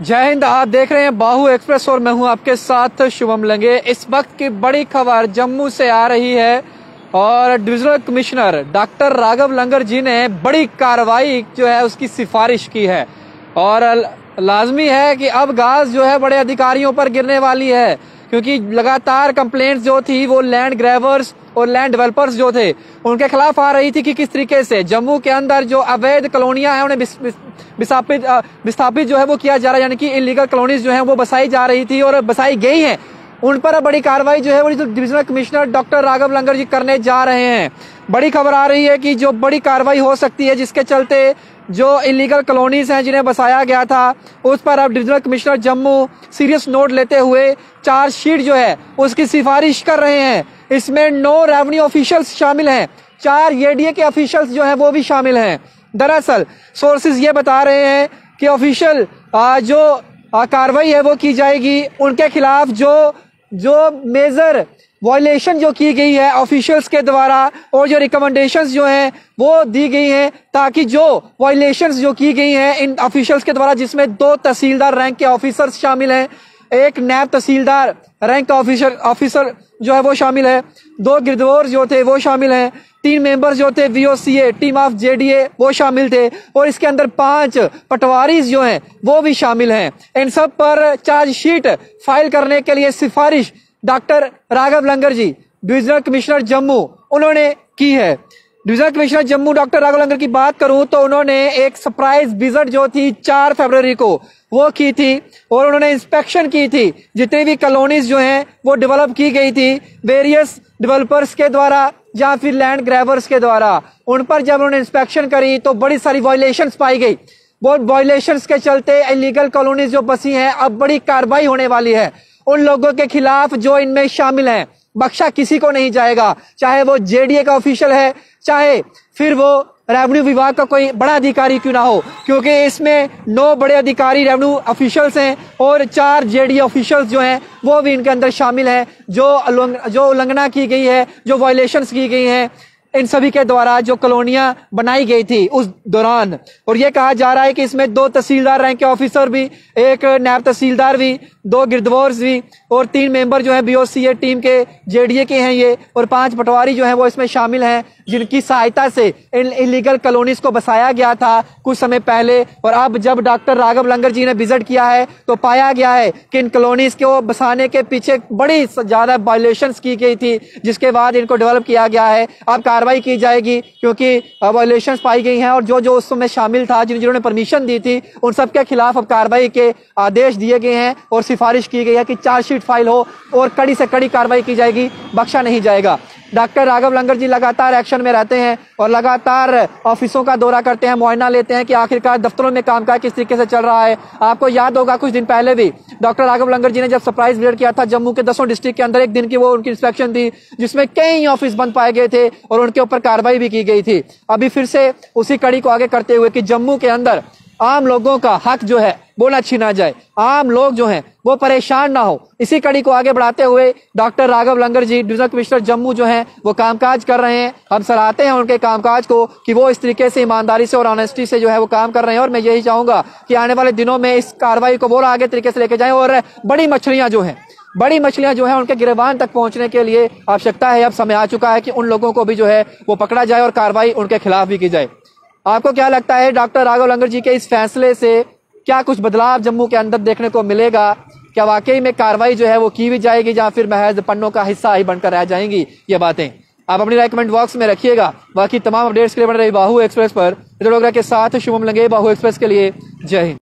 जय हिंद, आप देख रहे हैं बाहू एक्सप्रेस और मैं हूँ आपके साथ शुभम लंगे। इस वक्त की बड़ी खबर जम्मू से आ रही है और divisional commissioner doctor Raghav Langer ji ने बड़ी कार्रवाई जो है उसकी सिफारिश की है। और लाजमी है कि अब घास जो है बड़े अधिकारियों पर गिरने वाली है, क्योंकि लगातार कंप्लेंट्स जो थी वो लैंड ग्रेवर्स और लैंड डेवलपर्स जो थे, उनके खिलाफ आ रही थी कि किस तरीके से? जम्मू के अंदर जो अवैध कॉलोनियाँ हैं, उन्हें विस्थापित विस्थापित जो है वो किया जा रहा है, यानी कि इलीगल कॉलोनीज जो है, वो बसाई जा रही थी और बसाई गई है। उन पर बड़ी कार्रवाई जो है, वो divisional commissioner doctor Raghav Langer ji करने जा रहे हैं। बड़ी खबर आ रही है कि जो बड़ी कार्रवाई हो सकती है, जिसके चलते जो इलीगल कॉलोनीज हैं, जिन्हें बसाया गया था, उस पर अब divisional commissioner Jammu serious note लेते हुए चार्जशीट जो है, उसकी सिफारिश कर रहे हैं। इसमें नौ रेवेन्यू ऑफिशियल्स शामिल हैं। चार एडीए के ऑफिशियल्स जो हैं, वो भी शामिल हैं। दरअसल सोर्सेज ये बता रहे हैं कि ऑफिशियल जो कार्रवाई है, वो की जाएगी। उनके खिलाफ जो जो मेजर वॉयलेशन जो की गई है ऑफिशियल्स के द्वारा और जो रिकमेंडेशंस जो हैं, वो दी गई हैं ताकि जो वायलेशंस जो की गई हैं इन ऑफिशियल्स के द्वारा, जिसमें दो तहसीलदार रैंक के ऑफिसर्स शामिल हैं एक naib tehsildar rank officer officer जो है वो शामिल है। दो गिरदौर जो थे वो शामिल हैं। तीन मेंबर्स जो थे वीओसीए टीम ऑफ़ जेडीए वो शामिल थे। और इसके अंदर पाँच पटवारी जो हैं, वो भी शामिल हैं। इन सब पर चार्जशीट फ़ाइल करने के लिए सिफारिश doctor Raghav Langer ji, divisional commissioner Jammu, उन्होंने की है। Divisional commissioner Jammu doctor Raghav Langer की बात करूँ तो उन्होंने एक सरप्राइज़ विज़िट जो थी चार फरवरी को, वो की थी और उन्होंने इंस्पेक्शन की थी। जितनी भी कॉलोनीज जो हैं, वो डेवलप की गई थी वेरियस डेवलपर्स के द्वारा या फिर लैंड ग्रेवर्स के द्वारा। उन पर जब उन्होंने इंस्पेक्शन करी तो बड़ी सारी वायलेशन पाई गई। वो वायलेशन के चलते इलीगल कॉलोनीज जो बसी हैं, अब बड़ी कार्रवाई होने वाली है। उन लोगों के खिलाफ जो इनमें शामिल हैं, बख्शा किसी को नहीं जाएगा। चाहे वो जेडीए का ऑफिशियल है चाहे फिर वो रेवेन्यू विभाग का कोई बड़ा अधिकारी क्यों ना हो, क्योंकि इसमें नौ बड़े अधिकारी रेवेन्यू ऑफिशियल्स हैं और चार जेडी ऑफिशियल्स जो हैं, वो भी इनके अंदर शामिल हैं, जो जो उल्लंघना की गई है, जो वायलेशंस की गई हैं। इन सभी के द्वारा जो कॉलोनियाँ बनाई गई थी उस दौरान। और ये कहा जा रहा है कि इसमें दो तहसीलदार रैंक के ऑफिसर भी, एक नैब तहसीलदार भी, दो गिरदवोर्स भी, और तीन मेंबर जो है बीओसीए टीम के जेडीए के हैं ये, और पाँच पटवारी जो हैं वो इसमें शामिल हैं, जिनकी सहायता से इन इलीगल कॉलोनीज को बसाया गया था कुछ समय पहले। और अब जब डॉक्टर राघव लंगर जी ने विज़िट किया है तो पाया गया है कि इन कॉलोनीज को बसाने के पीछे बड़ी ज़्यादा वायलेशन की गई थी, जिसके बाद इनको डेवलप किया गया है। अब कार्रवाई की जाएगी, क्योंकि वायोलेशन पाई गई हैं और जो जो उसमें शामिल था, जिन जिन्होंने परमिशन दी थी, उन सबके खिलाफ अब कार्रवाई के आदेश दिए गए हैं और सिफारिश की गई है कि चार्जशीट फ़ाइल हो और कड़ी से कड़ी कार्रवाई की जाएगी, बख्शा नहीं जाएगा। डॉक्टर राघव लंगर जी लगातार एक्शन में रहते हैं और लगातार ऑफिसों का दौरा करते हैं, मुआयना लेते हैं कि आखिरकार दफ्तरों में कामकाज किस तरीके से चल रहा है। आपको याद होगा कुछ दिन पहले भी डॉक्टर राघव लंगर जी ने जब सरप्राइज़ विज़िट किया था, जम्मू के दसों डिस्ट्रिक्ट के अंदर एक दिन की वो उनकी इंस्पेक्शन थी, जिसमें कई ऑफ़िस बंद पाए गए थे और उनके ऊपर कार्रवाई भी की गई थी। अभी फिर से उसी कड़ी को आगे करते हुए कि जम्मू के अंदर आम लोगों का हक जो है वो न छीना जाए। आम लोग जो हैं, वो परेशान ना हो। इसी कड़ी को आगे बढ़ाते हुए doctor Raghav Langer ji divisional commissioner Jammu जो हैं, वो कामकाज कर रहे हैं। हम सराहते हैं उनके कामकाज को कि वो इस तरीके से ईमानदारी से और ऑनेस्टी से जो है वो काम कर रहे हैं। और मैं यही चाहूँगा कि आने वाले दिनों में इस कार्रवाई को और आगे तरीके से लेके जाए और बड़ी मछलियाँ जो है, बड़ी मछलियाँ जो है उनके गिरवान तक पहुँचने के लिए आवश्यकता है। अब समय आ चुका है कि उन लोगों को भी जो है वो पकड़ा जाए और कार्रवाई उनके खिलाफ भी की जाए। आपको क्या लगता है, डॉक्टर राघव लंगर जी के इस फैसले से क्या कुछ बदलाव जम्मू के अंदर देखने को मिलेगा? क्या वाकई में कार्रवाई जो है वो की भी जाएगी या फिर महज पन्नों का हिस्सा ही बनकर रह जाएँगी? ये बातें आप अपनी रेकमेंड बॉक्स में रखिएगा। बाकी तमाम अपडेट्स के लिए बन रही बाहू एक्सप्रेस पर। के साथ शुभम लंगे बाहू एक्सप्रेस के लिए। जय हिंद।